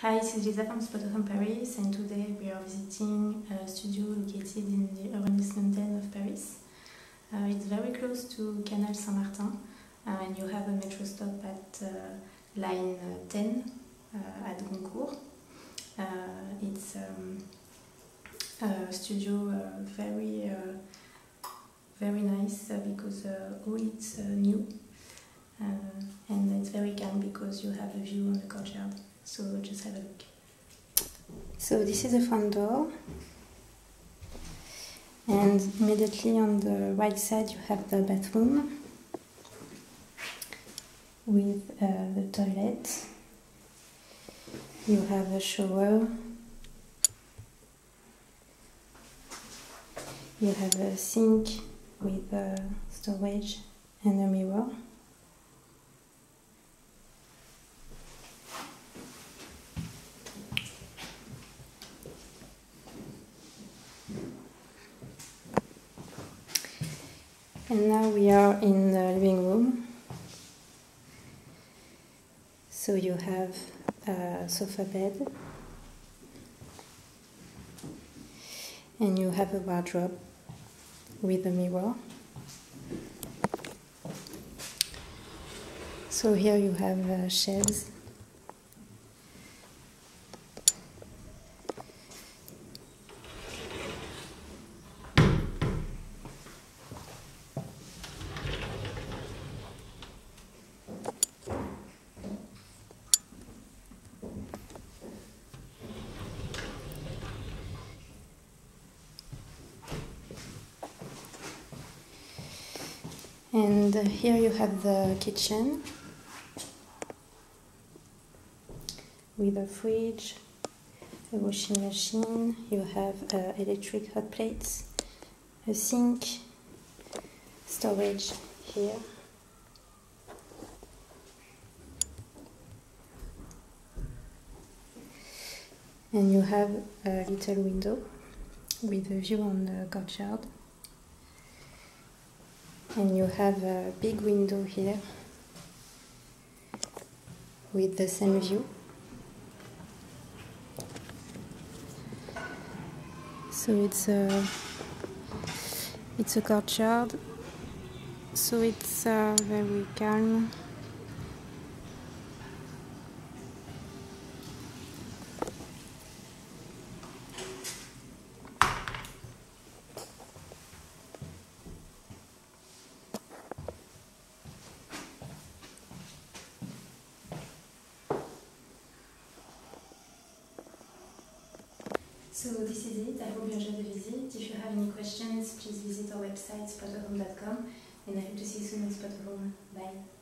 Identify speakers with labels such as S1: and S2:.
S1: Hi, this is Lisa from Spotahome Paris, and today we are visiting a studio located in the arrondissement 10 of Paris. Uh, it's very close to Canal Saint-Martin, uh, and you have a metro stop at uh, line 10 uh, at Goncourt. Uh, it's um, a studio uh, very, very nice because all it's new, and it's very calm because you have a view on the courtyard. So just have a look. So this is the front door. And immediately on the right side you have the bathroom with uh, the toilet. You have a shower. You have a sink with a storage and a mirror. And now we are in the living room. So you have a sofa bed, and you have a wardrobe with a mirror. So here you have uh, shelves And here you have the kitchen with a fridge, a washing machine, you have uh, electric hot plates, a sink, storage here. And you have a little window with a view on the courtyard and you have a big window here with the same view. So it's a it's a courtyard, so it's uh, very calm. So this is it. I hope you enjoyed the visit. If you have any questions, please visit our website spotahome.com and I hope to see you soon at Spotahome. Bye.